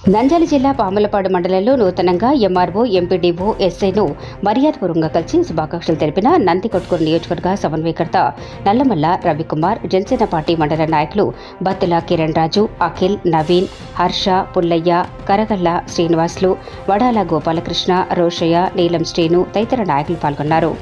నంద్యాల జిల్లా పాములపాడు మండలంలో నూతనంగా ఎంఆర్ఓ ఎంపీడీఓ ఎస్ఐను మర్యాదపూర్వకంగా కలిసి శుభాకాంక్షలు తెలిపిన నందికొట్కూరు నియోజకవర్గ సమన్వయకర్త నల్లమల్ల రవికుమార్ జనసేన పార్టీ మండల నాయకులు బత్తుల కిరణ్ రాజు అఖిల్ నవీన్ హర్ష పుల్లయ్య కరగల్ల శ్రీనివాసులు వడాల గోపాలకృష్ణ రోషయ్య నీలం శ్రీను తదితర నాయకులు పాల్గొన్నారు.